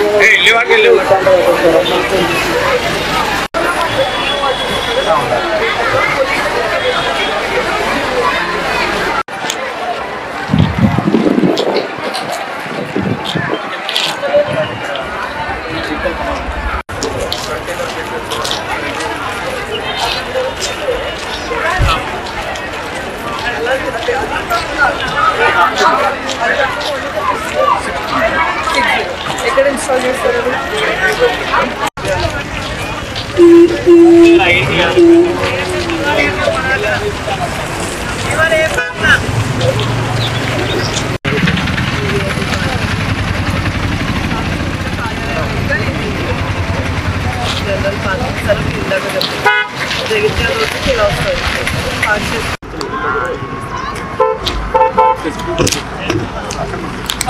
Hey, le va que. Thank you. soruyu soralım. Thank you.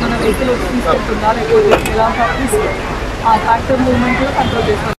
మన vehicle వచ్చి తీసుకెళ్తుందా లేకపోతే ఎలా? ప్రాక్టీస్ ఆ ట్రాక్టర్ మూవ్మెంట్ కూడా కంట్రోల్ చేస్తారు?